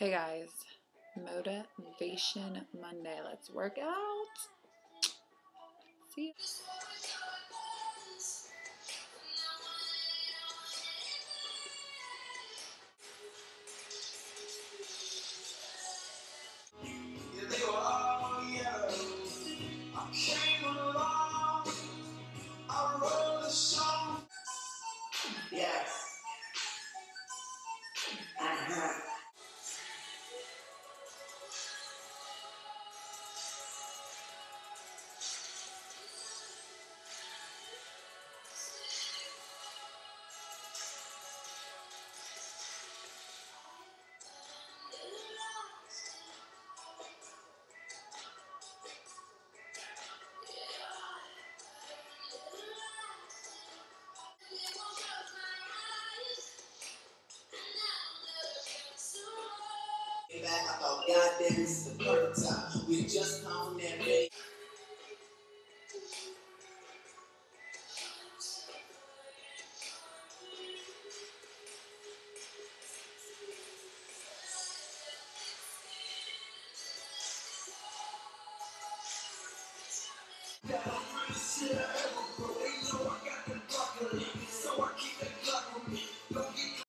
Okay, guys, Motivation Monday. Let's work out. See you. Yes. Uh-huh. Back, I thought, God damn, this is the perfect time. We just come from that day. Yeah.